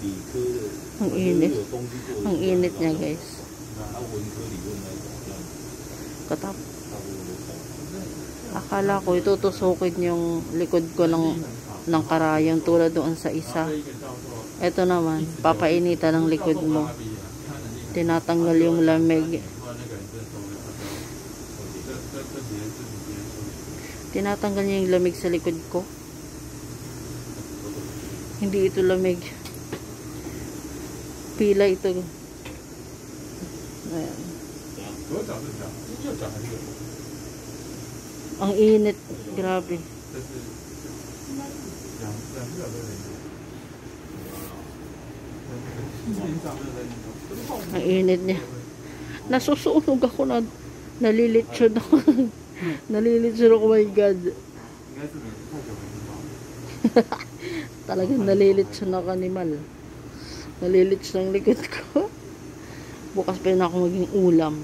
Ang init. Ang init niya guys. Katap. Akala ko itutusukid yung likod ko ng, ng karayang tulad doon sa isa. Ito naman, papainitan ang likod mo. Tinatanggal yung lamig. Tinatanggal niya yung lamig sa likod ko. Hindi ito lamig pila ito. Eh. Ayan. Ang init. Grabe. Ang init niya. Nasusunog ako na nalilitsyon ako. nalilitsyon ako. Oh my God. Talagang nalilitsyon ako animal. Nalilitsyon ang likod ko. Bukas pa yun ako maging ulam.